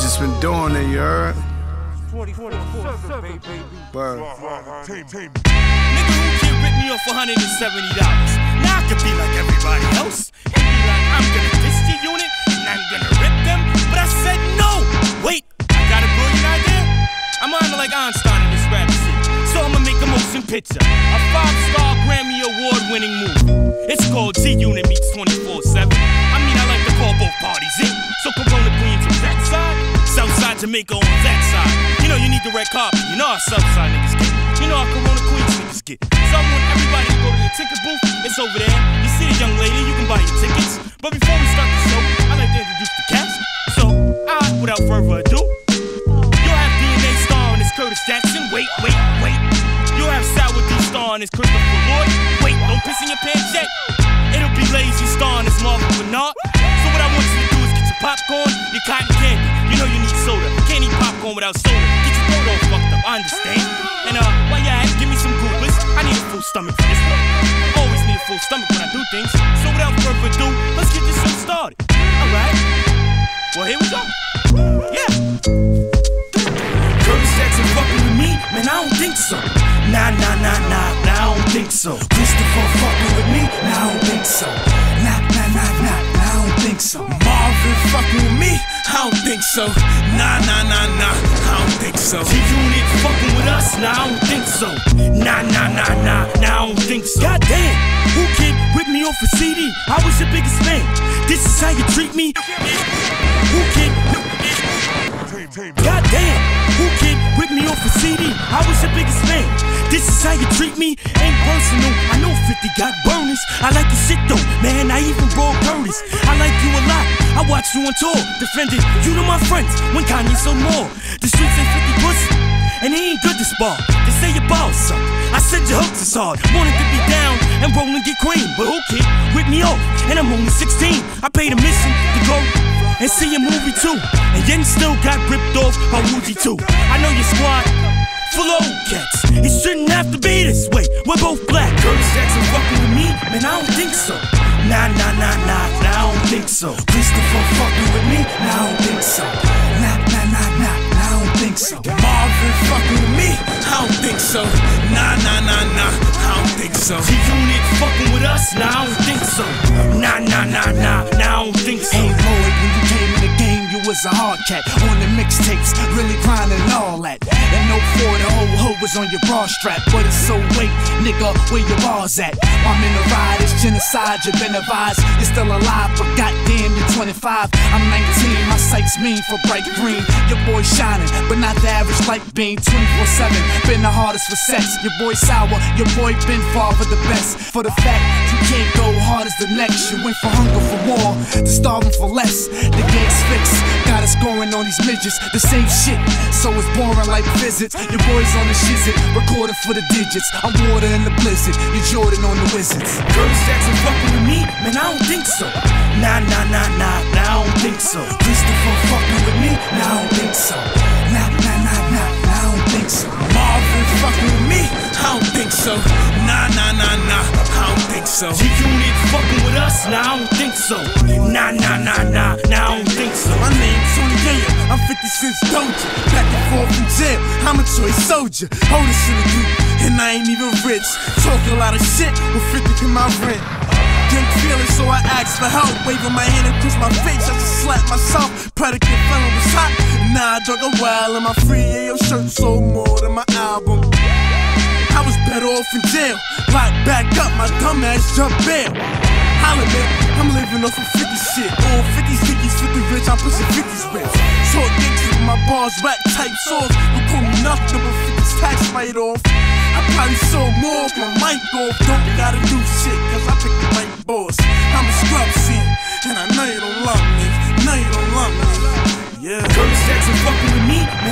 on it, you heard? 40, 40, 40, baby. Bird. Nigga, who can rip me off $170? Now I could be like everybody else and be like, I'm gonna diss the unit and I'm gonna rip them. But I said no. Wait, I got a brilliant idea. I'm on like Einstein in this rap shit. So I'ma make a motion picture. A five-star Grammy award-winning movie. It's called G Unit Meets 24-7. I mean, I like to call both parties in. So Jamaica on that side. You know you need the red carpet. You know how Southside niggas get. You know how Corona Queens niggas get. So I want everybody to go to the ticket booth. It's over there. You see the young lady, you can buy your tickets. But before we start the show, I'd like to introduce the cast. So, I, without further ado, you'll have DNA star and it's Curtis Jackson. Wait, wait, wait. You'll have Sour D star and it's Christopher Lloyd. Wait, don't piss in your pants yet. It'll be Lazy star and it's Marvin Bernard. So what I want you popcorn, your cotton candy. You know you need soda. Can't eat popcorn without soda. Get your throat all fucked up, I understand. And uh, while you're at give me some goobers. I need a full stomach for this one. Always need a full stomach when I do things. So without further ado, let's get this shit started. Alright? Well, here we go. Yeah. Curtis Jackson fucking with me? Man, I don't think so. Nah, nah, nah, nah, nah, I don't think so. Christopher fucking with me? Nah, I don't think so. Nah, nah, nah, nah, nah, I don't think so. Fucking with me? I don't think so. Nah, nah, nah, nah, I don't think so. G-Unit fucking with us? Nah, I don't think so. Nah, nah, nah, nah, nah, I don't think so. Goddamn, who can rip me off a CD? I was your biggest fan. This is how you treat me? Who can... Goddamn, who can rip me off a CD? I was your biggest fan. This is how you treat me? Ain't personal. I know 50 got bonus. I like your shit though, man. I even brought Curtis. I like you a lot. Watched you on tour, defended you to my friends when Kanye sold more. The streets ain't 50 pussy. And he ain't good to spar. They say your balls suck. I said your hooks is hard. Wanted to be down and roll and get cream. But who can rip me off? And I'm only 16. I paid a mission to go and see a movie too. And then still got ripped off by Woozy too. I know your squad full of old cats. It shouldn't have to be this way. Both black. Curtis Jackson fucking with me? Man, I don't think so. Nah, nah, nah, nah, nah, I don't think so. Christopher fucking with me? Nah, I don't think so. Nah, nah, was a hard cat on the mixtapes, really grinding all that. And no four, the whole hoe was on your bra strap. But it's so wait, nigga, where your bars at? I'm in the ride, it's genocide, you've been advised. You're still alive, but goddamn, you're 25. I'm 19, my sights mean for bright green. Your boy shining, but not the average light beam. 24 7, been the hardest for sex. Your boy sour, your boy been far for the best. For the fact you can't go hard as the next. You went for hunger for more, to starving for less. The game's fixed, got us going on these midgets. The same shit, so it's boring like visits. Your boy's on the shizit, recording for the digits. I'm water in the blizzard, you're Jordan on the Wizards. Curtis Jackson fucking with me? Man, I don't think so. Nah, nah, nah, nah, nah, I don't think so. Christopher fucking with me? Nah, I don't think so. Nah, nah, nah, nah, nah, I don't think so. Marvin fucking with me? I don't think so. Nah, nah, nah, nah, think so. G-Unit fucking with us? Nah, I don't think so. Nah, nah, nah, nah, nah, I don't think so. My name's Tony Yayo. I'm 50 cents Doja. Back and forth from jail. I'm a choice soldier. Oldest in the group, and I ain't even rich. Talking a lot of shit with 50 in my rent. Didn't feel it, so I asked for help. Waving my hand across my face, I just slapped myself. Predicate feeling was hot. Now I drunk a while, and my free Yayo shirt sold more than my album. Off in jail. Locked back up, my dumb ass jumped bail. Holla, man, I'm living off of 50 shit. All 50s, 50s, 50 rich, I'm pushing 50s rich. Talk gangsters, my bars rack type soft. You call me nothing but 50s tax write off. I probably sold more if my mic off. Don't gotta do shit, cause I pick the right boss. I'm a scrub, see, and I know you don't love me. Know you don't love me. Yeah. Curtis Jackson fucking with me? Man,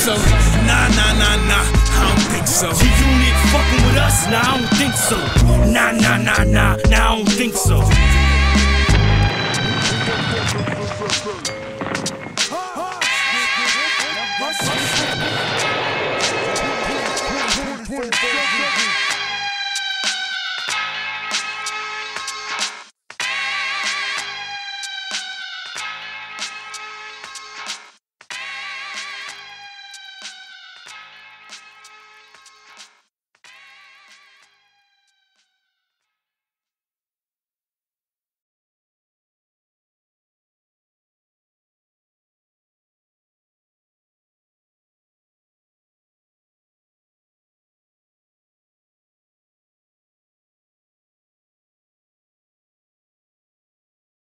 so. Nah, nah, nah, nah, I don't think so. You unit fucking with us? Nah, I don't think so. Nah, nah, nah, nah, nah, I don't think so.